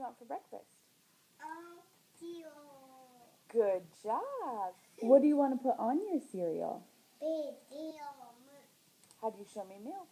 you want for breakfast? Um. Good job. Hmm. What do you want to put on your cereal? Big deal. How do you show me? Milk.